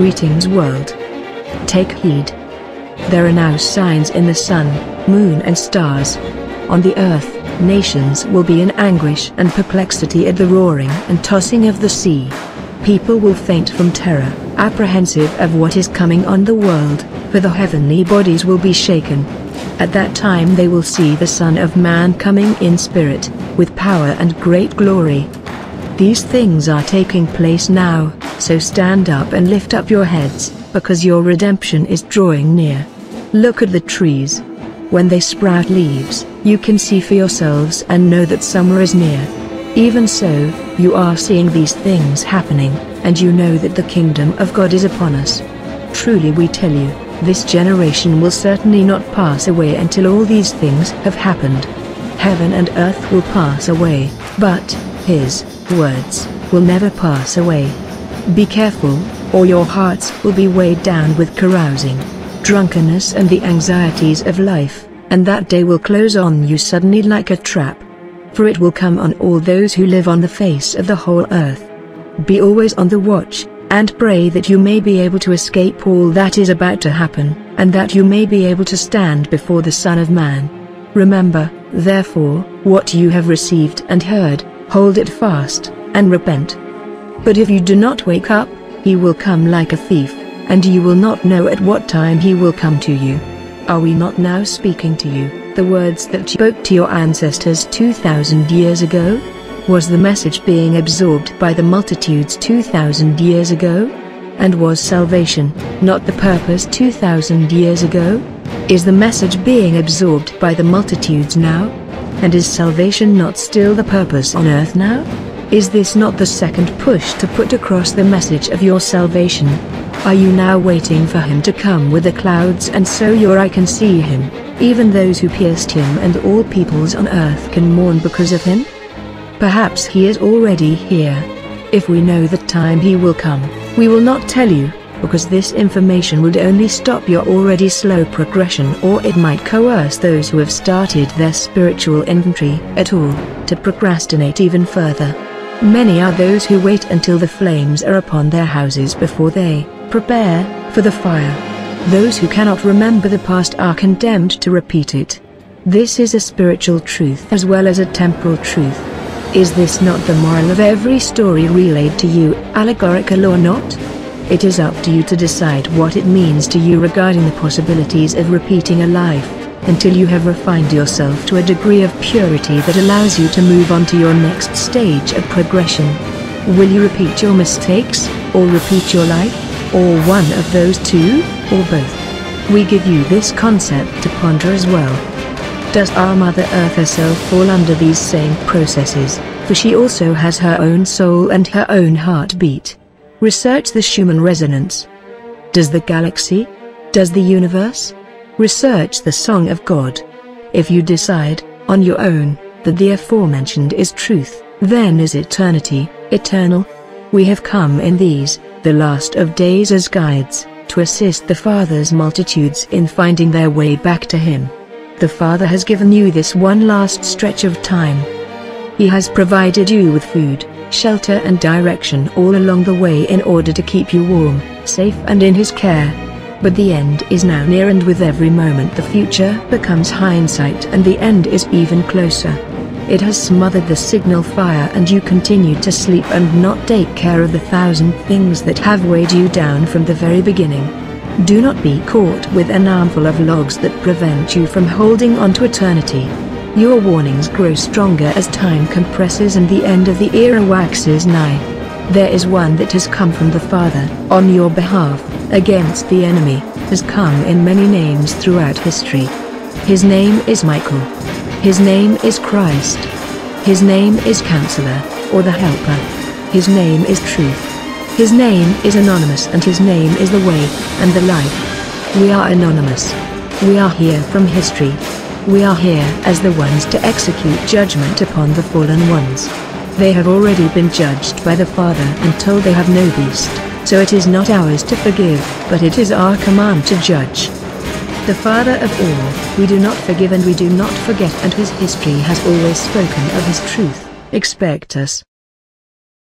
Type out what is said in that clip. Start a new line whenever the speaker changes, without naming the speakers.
Greetings world. Take heed. There are now signs in the sun, moon and stars. On the earth, nations will be in anguish and perplexity at the roaring and tossing of the sea. People will faint from terror, apprehensive of what is coming on the world, for the heavenly bodies will be shaken. At that time they will see the Son of Man coming in spirit, with power and great glory. These things are taking place now, so stand up and lift up your heads, because your redemption is drawing near. Look at the trees. When they sprout leaves, you can see for yourselves and know that summer is near. Even so, you are seeing these things happening, and you know that the kingdom of God is upon us. Truly we tell you, this generation will certainly not pass away until all these things have happened. Heaven and earth will pass away, but, His words will never pass away. Be careful, or your hearts will be weighed down with carousing, drunkenness and the anxieties of life, and that day will close on you suddenly like a trap. For it will come on all those who live on the face of the whole earth. Be always on the watch, and pray that you may be able to escape all that is about to happen, and that you may be able to stand before the Son of Man. Remember, therefore, what you have received and heard, hold it fast, and repent. But if you do not wake up, he will come like a thief, and you will not know at what time he will come to you. Are we not now speaking to you, the words that spoke to your ancestors 2,000 years ago? Was the message being absorbed by the multitudes 2,000 years ago? And was salvation, not the purpose 2,000 years ago? Is the message being absorbed by the multitudes now? And is salvation not still the purpose on earth now? Is this not the second push to put across the message of your salvation? Are you now waiting for him to come with the clouds and so your eye can see him, even those who pierced him and all peoples on earth can mourn because of him? Perhaps he is already here. If we know the time he will come, we will not tell you, because this information would only stop your already slow progression or it might coerce those who have started their spiritual inventory at all, to procrastinate even further. Many are those who wait until the flames are upon their houses before they prepare for the fire. Those who cannot remember the past are condemned to repeat it. This is a spiritual truth as well as a temporal truth. Is this not the moral of every story relayed to you, allegorical or not? It is up to you to decide what it means to you regarding the possibilities of repeating a life, until you have refined yourself to a degree of purity that allows you to move on to your next stage of progression. Will you repeat your mistakes, or repeat your life, or one of those two, or both? We give you this concept to ponder as well. Does our Mother Earth herself fall under these same processes, for she also has her own soul and her own heartbeat? Research the Schumann resonance. Does the galaxy? Does the universe? Research the Song of God. If you decide, on your own, that the aforementioned is truth, then is eternity, eternal? We have come in these, the last of days as guides, to assist the Father's multitudes in finding their way back to Him. The Father has given you this one last stretch of time. He has provided you with food, shelter and direction all along the way in order to keep you warm, safe and in His care. But the end is now near and with every moment the future becomes hindsight and the end is even closer. It has smothered the signal fire and you continue to sleep and not take care of the thousand things that have weighed you down from the very beginning. Do not be caught with an armful of logs that prevent you from holding on to eternity. Your warnings grow stronger as time compresses and the end of the era waxes nigh. There is one that has come from the Father, on your behalf, against the enemy, has come in many names throughout history. His name is Michael. His name is Christ. His name is Counselor, or the Helper. His name is Truth. His name is Anonymous and his name is the way, and the life. We are anonymous. We are here from history. We are here as the ones to execute judgment upon the fallen ones. They have already been judged by the Father and told they have no beast, so it is not ours to forgive, but it is our command to judge. The Father of all, we do not forgive and we do not forget and his history has always spoken of his truth. Expect us,